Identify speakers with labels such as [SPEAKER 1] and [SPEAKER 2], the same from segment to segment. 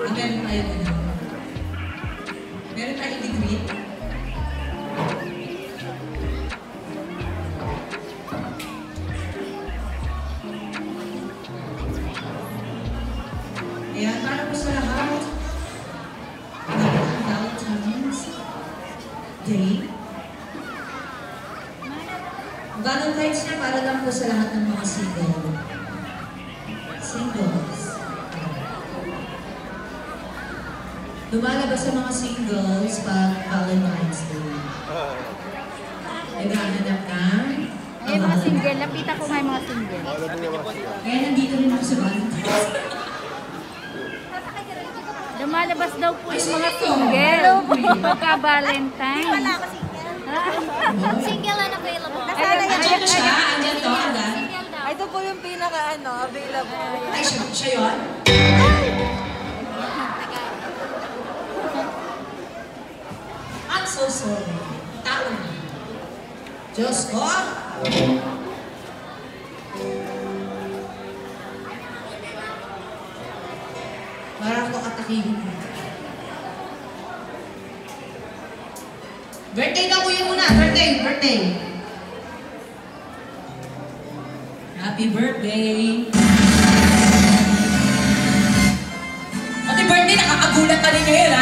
[SPEAKER 1] Ang meron tayo ano? Meron tayo degree? Ayan, para po sa lahat. Valentine's Day. Valentine's Day para lang po sa lahat ng mga single. Singles. Lumalabas sa mga singles pag Valentine's Day. Naghahanap ka?
[SPEAKER 2] Ay, mga single. Lapita ko nga yung mga single.
[SPEAKER 1] Kaya nandito rin ako sa Valentine's.
[SPEAKER 2] Lumalabas daw po yung mga single. Pagka-Valentine.
[SPEAKER 3] Wala ako single. Single and available.
[SPEAKER 2] Ayan,
[SPEAKER 1] Andiyan siya, andyan to.
[SPEAKER 4] Ito po yung pinaka ano, available.
[SPEAKER 1] Ay, siya, siya yun? So sorry. Tao na. Diyos ko. Parang ko katakihin mo. Birthday daw kuya muna. Birthday, birthday. Happy birthday. Happy birthday, nakakagulat ka rin ngayon?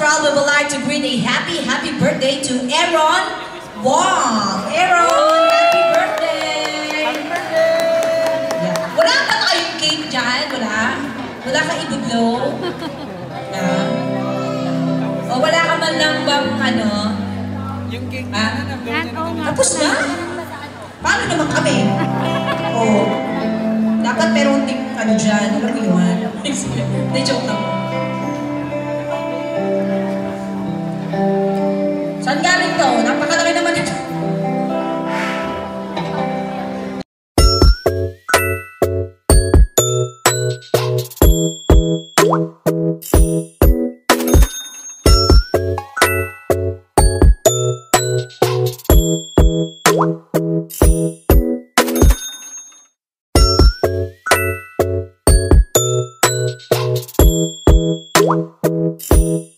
[SPEAKER 1] Central, we would like to greet a happy, happy birthday to Aaron Wong. Aaron, happy birthday! Happy birthday! Yeah. Wala ba kayong cake dyan? Wala? Wala ka ibiglo? Yeah. O wala ka man lang bang ano?
[SPEAKER 5] Yung cake
[SPEAKER 1] Ah?
[SPEAKER 5] na na
[SPEAKER 2] oo nga.
[SPEAKER 1] Tapos na? Paano naman kami? Oo. Dapat meron ding ano dyan, alam mo yun? Hindi, joke lang. To? Napakalaki naman ito. Thank you.